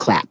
clap.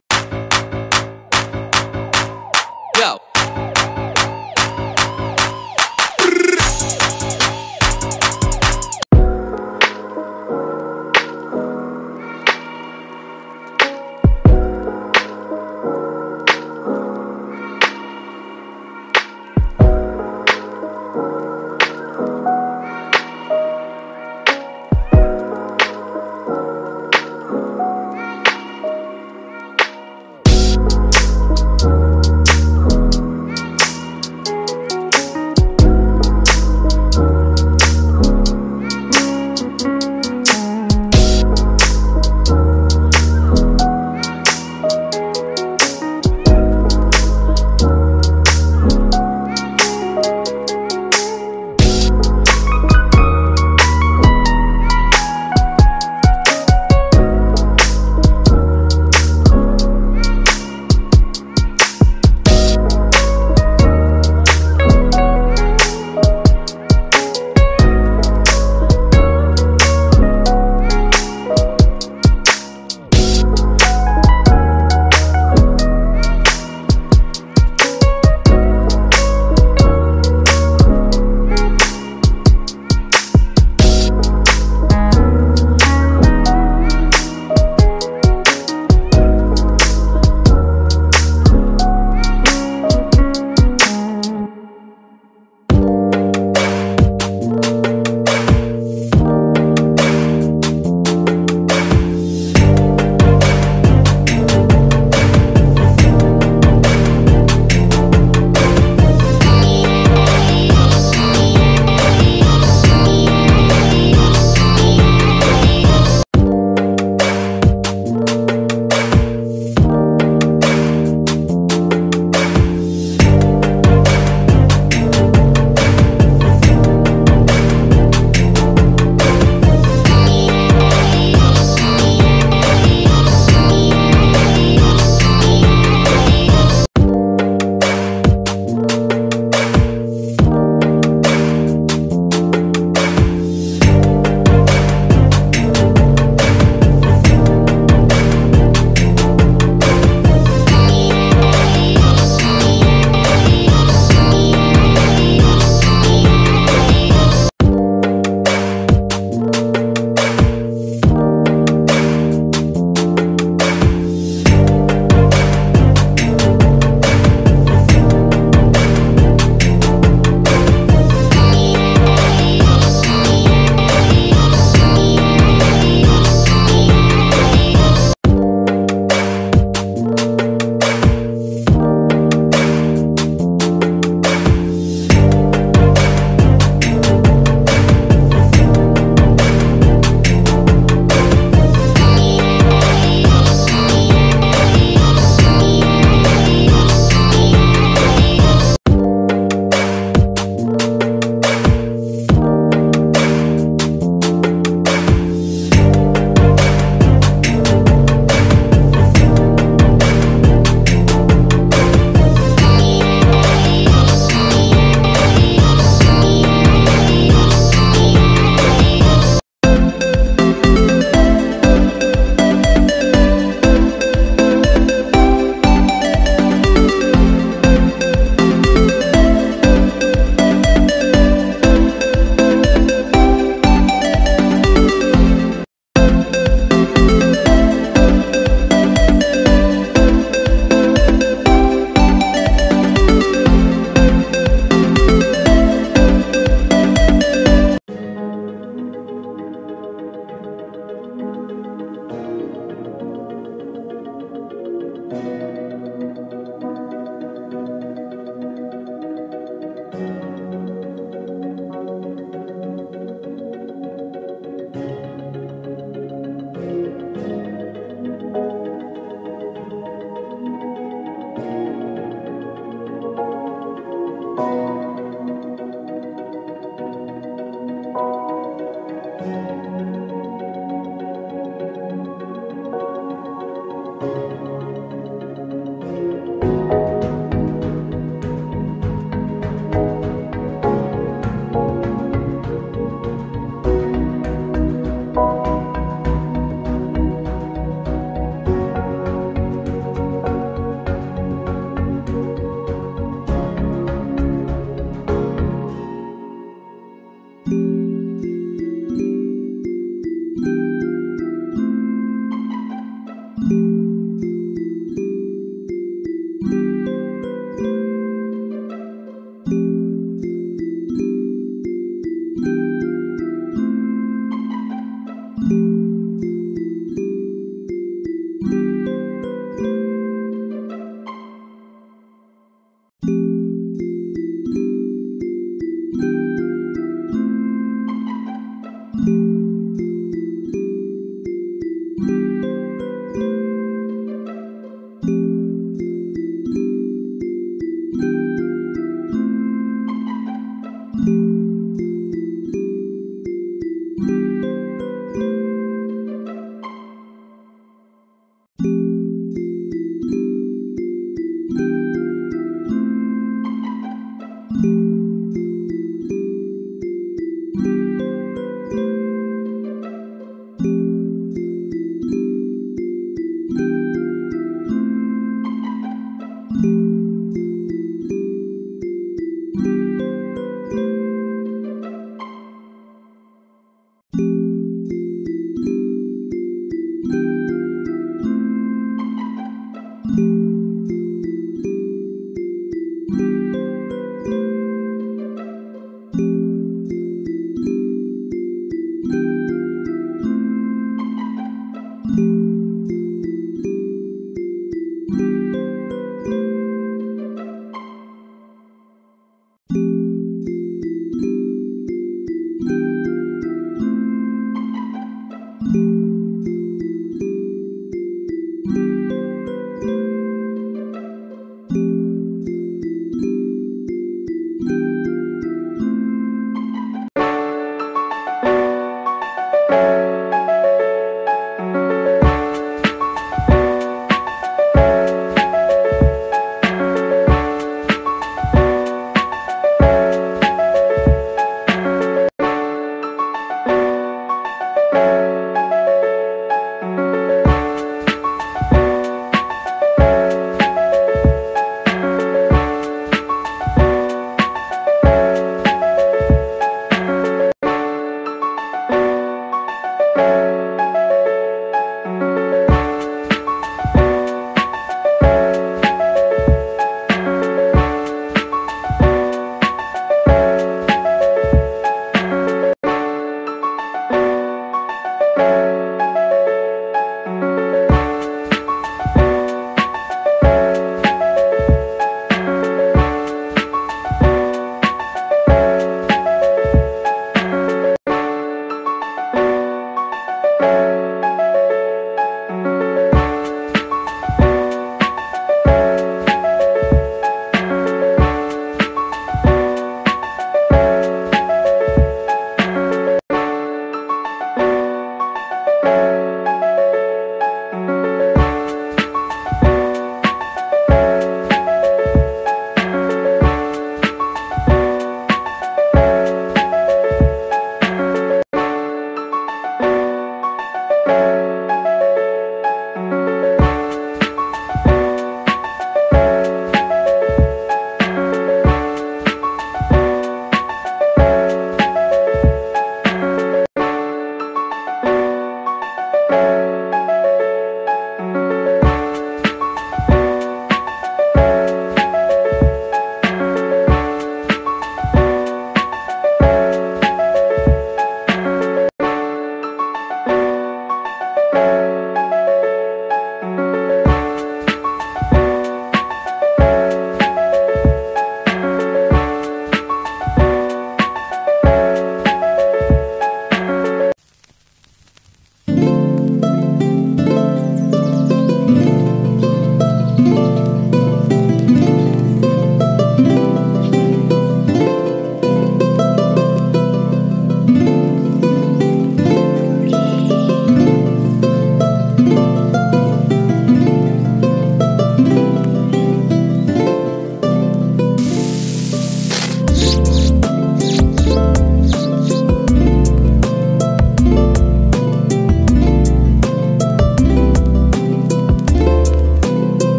Música